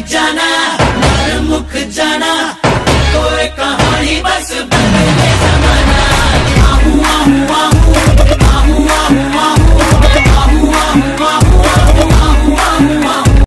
जाना मर मुख जाना